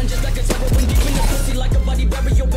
I'm just like a terror when deep in the pussy like a body burial.